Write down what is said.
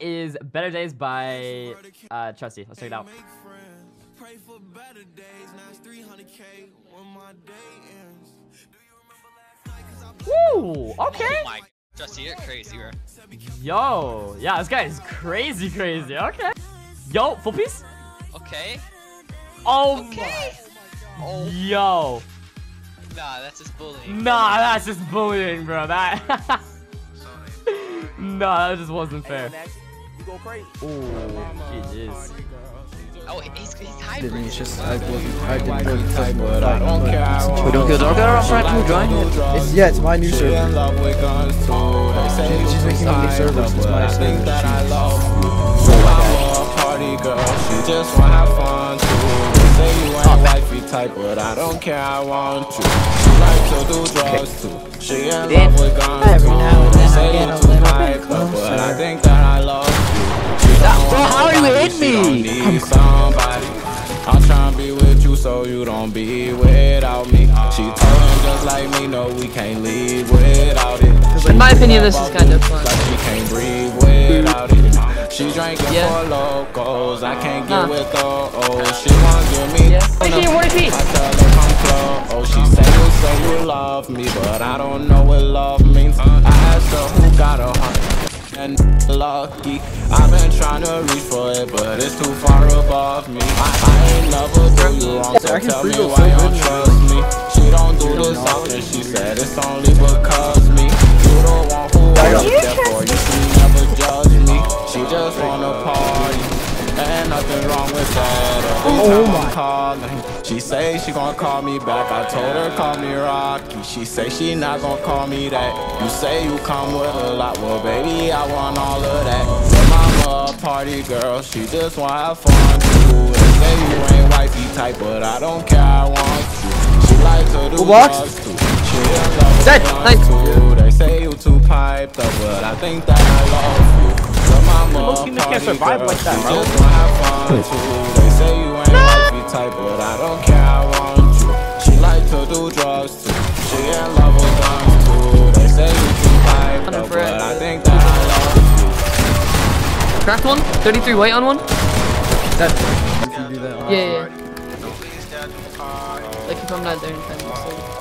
is Better Days by uh, Trusty. Let's check it out. Woo! Okay. Oh my, Trusty, you're crazy, bro. Yo, yeah, this guy is crazy, crazy. Okay. Yo, full piece. Okay. Oh. Okay. my- Oh, Yo. nah, that's just bullying. Nah, that's just bullying, bro. That. nah, that just wasn't fair. You go crazy. Ooh, GG's. Oh, he's, he's Didn't hybrid. it's just I wasn't I didn't know the type but I don't care. I We want don't get don't get off right to join. It's, yeah, it's my new She server. in love with guns too. They say She- you she's making a new tied server, it's my I server. I love you. So I'm a party girl. She just wanna have fun too. Say you ain't wifey type, but I don't care. I want you. She like to do drugs too. She in love with guns too. So you don't be without me. She told him just like me, no, we can't leave without it. In my opinion, this is kind of fun. Like she can't breathe without it. She drinking Yeah. for locals. I can't get Huh. with her. Oh, she want to give me. Yeah. What is he? I tell her come close. Oh, she say you say you love me, but I don't know what love means. I asked her who got her. And lucky, I've been trying to reach for it, but it's too far above me. I, I ain't never do you wrong, so tell me why you don't trust me. She don't nothing wrong with that. Every Oh my. Calling, she say she gon' call me back. I told her call me Rocky. She say she not gon' call me that. You say you come with a lot, well baby I want all of that. Your mama a party girl, she just wanna have fun too. They say you ain't wifey type, but I don't care. I want you. She like to do What? She in love with Dead. Nice. too. They say you too piped up, but I think that I love you. Your mama a Most humans can't party survive girl, like that, she bro. just wanna have fun too. They say you ain't wifey type, but I don't care. I want you. She like to do drugs too. She in love with guns too. They say you too hyped up, but I think that I love you. Cracked one. 33 white on one. That if you do that. Yeah, yeah. yeah. Like if I'm not there in time. So.